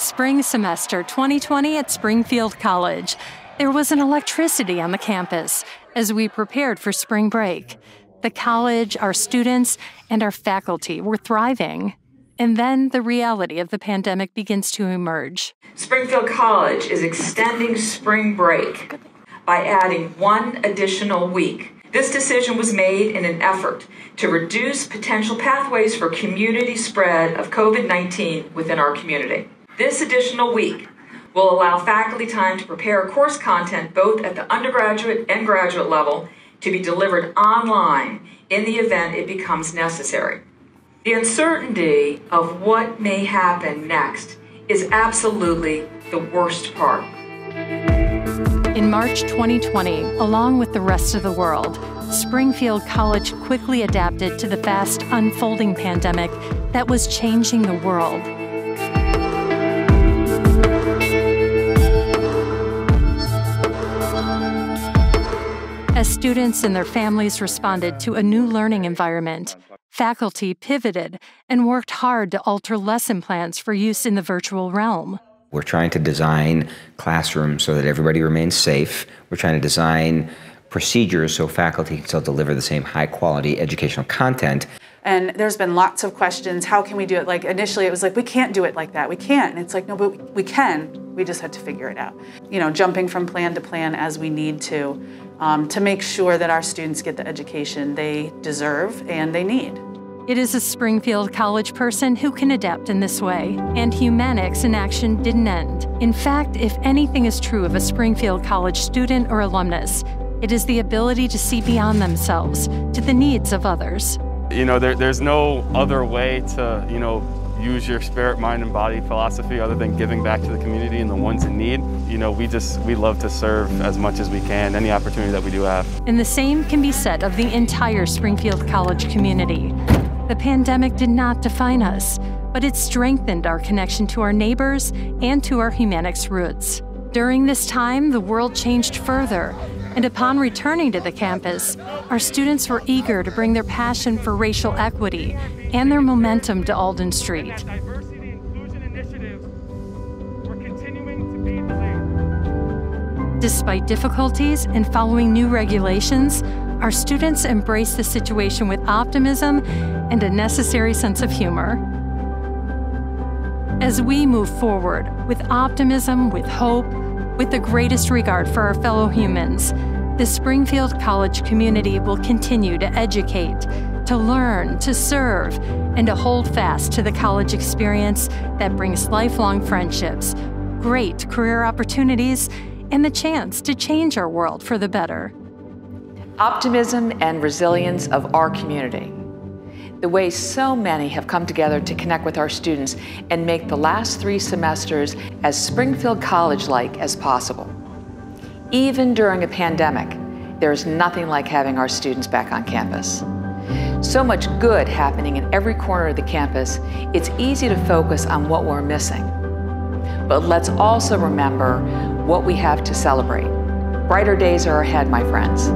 Spring semester 2020 at Springfield College. There was an electricity on the campus as we prepared for spring break. The college, our students, and our faculty were thriving. And then the reality of the pandemic begins to emerge. Springfield College is extending spring break by adding one additional week. This decision was made in an effort to reduce potential pathways for community spread of COVID 19 within our community. This additional week will allow faculty time to prepare course content both at the undergraduate and graduate level to be delivered online in the event it becomes necessary. The uncertainty of what may happen next is absolutely the worst part. In March 2020, along with the rest of the world, Springfield College quickly adapted to the fast unfolding pandemic that was changing the world. Students and their families responded to a new learning environment, faculty pivoted and worked hard to alter lesson plans for use in the virtual realm. We're trying to design classrooms so that everybody remains safe. We're trying to design procedures so faculty can still deliver the same high quality educational content. And there's been lots of questions how can we do it? Like initially it was like, we can't do it like that. We can't. And it's like, no, but we can. We just had to figure it out. You know, jumping from plan to plan as we need to um, to make sure that our students get the education they deserve and they need. It is a Springfield College person who can adapt in this way, and Humanics in action didn't end. In fact, if anything is true of a Springfield College student or alumnus, it is the ability to see beyond themselves to the needs of others. You know, there, there's no other way to, you know, use your spirit, mind, and body philosophy other than giving back to the community and the ones in need. You know, we just, we love to serve as much as we can, any opportunity that we do have. And the same can be said of the entire Springfield College community. The pandemic did not define us, but it strengthened our connection to our neighbors and to our humanics roots. During this time, the world changed further, and upon returning to the campus, our students were eager to bring their passion for racial equity and their momentum to Alden Street. Despite difficulties in following new regulations, our students embrace the situation with optimism and a necessary sense of humor. As we move forward with optimism, with hope, with the greatest regard for our fellow humans, the Springfield College community will continue to educate, to learn, to serve, and to hold fast to the college experience that brings lifelong friendships, great career opportunities, and the chance to change our world for the better. Optimism and resilience of our community the way so many have come together to connect with our students and make the last three semesters as Springfield College-like as possible. Even during a pandemic, there's nothing like having our students back on campus. So much good happening in every corner of the campus, it's easy to focus on what we're missing. But let's also remember what we have to celebrate. Brighter days are ahead, my friends.